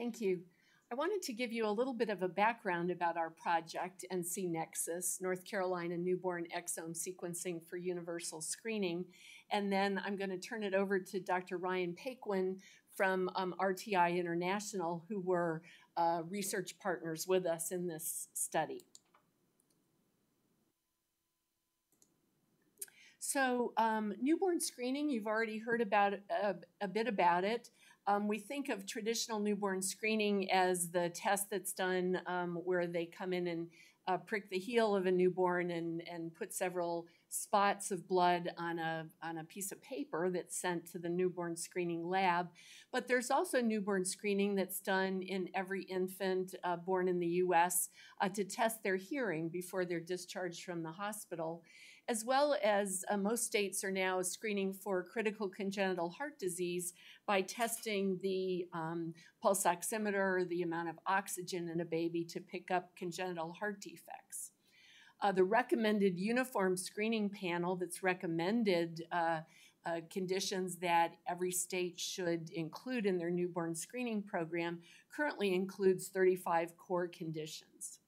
Thank you. I wanted to give you a little bit of a background about our project, NC Nexus, North Carolina Newborn Exome Sequencing for Universal Screening. And then I'm going to turn it over to Dr. Ryan Paquin from um, RTI International, who were uh, research partners with us in this study. So, um, newborn screening, you've already heard about uh, a bit about it. Um, we think of traditional newborn screening as the test that's done um, where they come in and uh, prick the heel of a newborn and, and put several spots of blood on a, on a piece of paper that's sent to the newborn screening lab. But there's also newborn screening that's done in every infant uh, born in the US uh, to test their hearing before they're discharged from the hospital as well as uh, most states are now screening for critical congenital heart disease by testing the um, pulse oximeter, or the amount of oxygen in a baby to pick up congenital heart defects. Uh, the recommended uniform screening panel that's recommended uh, uh, conditions that every state should include in their newborn screening program currently includes 35 core conditions.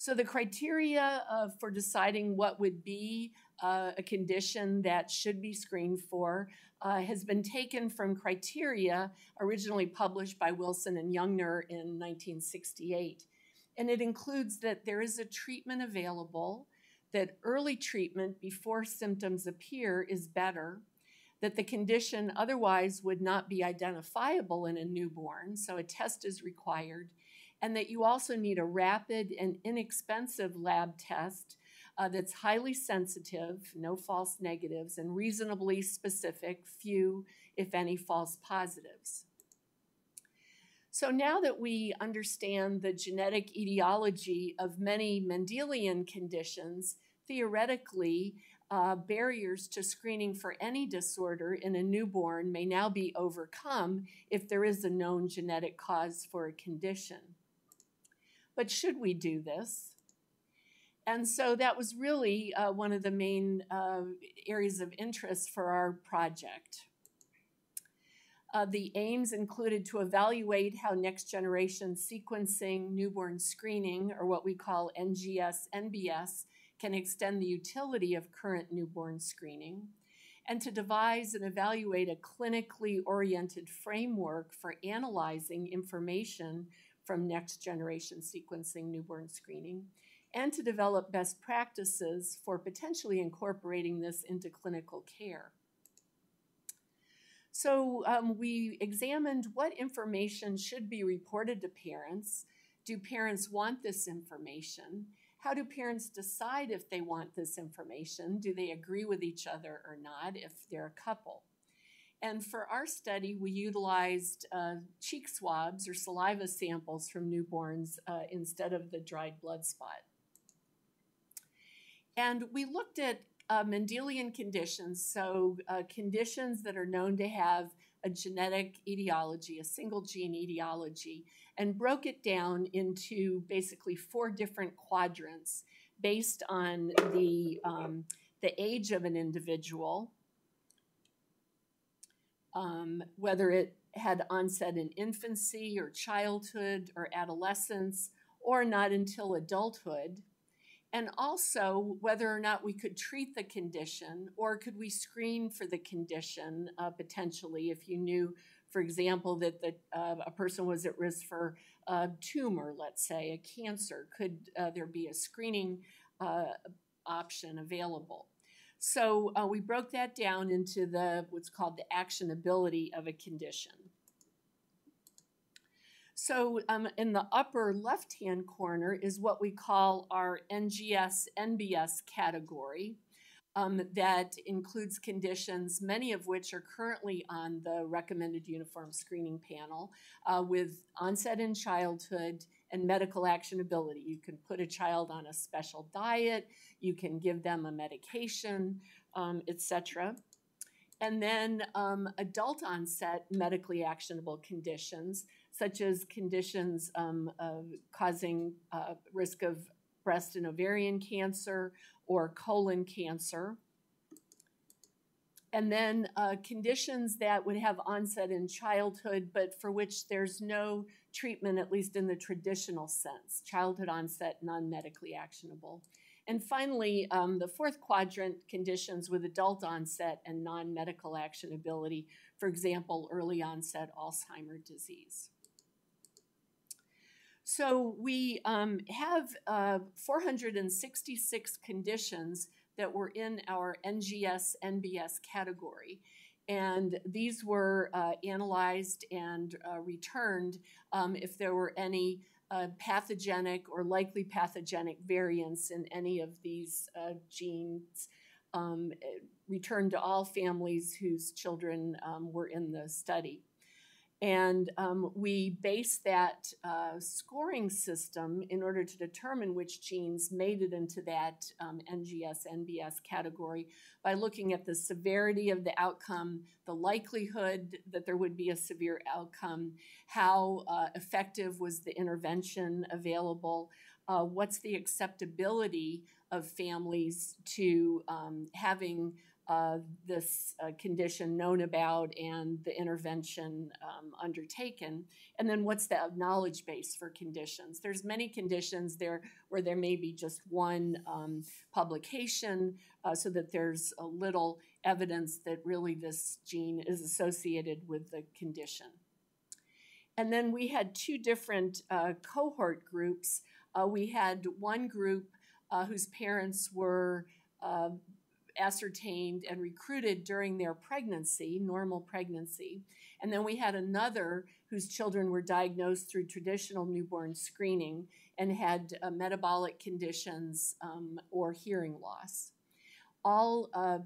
So the criteria uh, for deciding what would be uh, a condition that should be screened for uh, has been taken from criteria originally published by Wilson and Jungner in 1968. And it includes that there is a treatment available, that early treatment before symptoms appear is better, that the condition otherwise would not be identifiable in a newborn, so a test is required, and that you also need a rapid and inexpensive lab test uh, that's highly sensitive, no false negatives, and reasonably specific, few, if any, false positives. So now that we understand the genetic etiology of many Mendelian conditions, theoretically, uh, barriers to screening for any disorder in a newborn may now be overcome if there is a known genetic cause for a condition. But should we do this? And so that was really uh, one of the main uh, areas of interest for our project. Uh, the aims included to evaluate how next generation sequencing newborn screening, or what we call NGS NBS, can extend the utility of current newborn screening, and to devise and evaluate a clinically oriented framework for analyzing information from next generation sequencing newborn screening, and to develop best practices for potentially incorporating this into clinical care. So um, we examined what information should be reported to parents. Do parents want this information? How do parents decide if they want this information? Do they agree with each other or not if they're a couple? And for our study, we utilized uh, cheek swabs or saliva samples from newborns uh, instead of the dried blood spot. And we looked at uh, Mendelian conditions, so uh, conditions that are known to have a genetic etiology, a single gene etiology, and broke it down into basically four different quadrants based on the, um, the age of an individual, um, whether it had onset in infancy or childhood or adolescence or not until adulthood. And also whether or not we could treat the condition or could we screen for the condition uh, potentially if you knew, for example, that the, uh, a person was at risk for a tumor, let's say, a cancer. Could uh, there be a screening uh, option available? So uh, we broke that down into the what's called the actionability of a condition. So um, in the upper left-hand corner is what we call our NGS NBS category. Um, that includes conditions, many of which are currently on the recommended uniform screening panel, uh, with onset in childhood and medical actionability. You can put a child on a special diet, you can give them a medication, um, etc. And then um, adult onset medically actionable conditions, such as conditions um, causing uh, risk of breast and ovarian cancer or colon cancer. and then uh, conditions that would have onset in childhood, but for which there's no treatment, at least in the traditional sense childhood onset, non medically actionable. And finally, um, the fourth quadrant conditions with adult onset and non medical actionability, for example, early onset Alzheimer's disease. So we um, have uh, 466 conditions that were in our NGS NBS category. And these were uh, analyzed and uh, returned um, if there were any uh, pathogenic or likely pathogenic variants in any of these uh, genes um, returned to all families whose children um, were in the study. And um, we base that uh, scoring system in order to determine which genes made it into that um, NGS NBS category by looking at the severity of the outcome, the likelihood that there would be a severe outcome, how uh, effective was the intervention available, uh, what's the acceptability of families to um, having uh, this uh, condition known about and the intervention um, undertaken. And then what's the knowledge base for conditions? There's many conditions there where there may be just one um, publication uh, so that there's a little evidence that really this gene is associated with the condition. And then we had two different uh, cohort groups. Uh, we had one group uh, whose parents were ascertained and recruited during their pregnancy, normal pregnancy. And then we had another whose children were diagnosed through traditional newborn screening and had uh, metabolic conditions um, or hearing loss. All uh,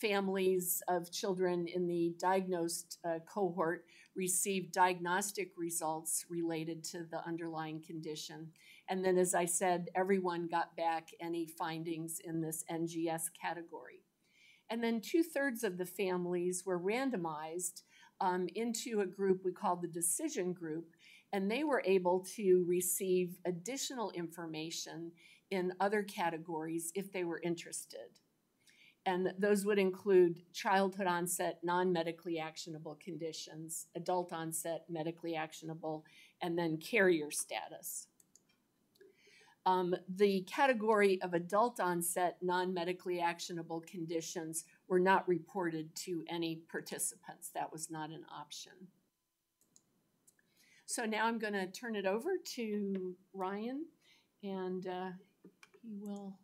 families of children in the diagnosed uh, cohort received diagnostic results related to the underlying condition. And then, as I said, everyone got back any findings in this NGS category. And then two thirds of the families were randomized um, into a group we called the decision group, and they were able to receive additional information in other categories if they were interested. And those would include childhood onset, non medically actionable conditions, adult onset, medically actionable, and then carrier status. Um, the category of adult onset non medically actionable conditions were not reported to any participants. That was not an option. So now I'm going to turn it over to Ryan, and uh, he will